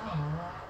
Wow.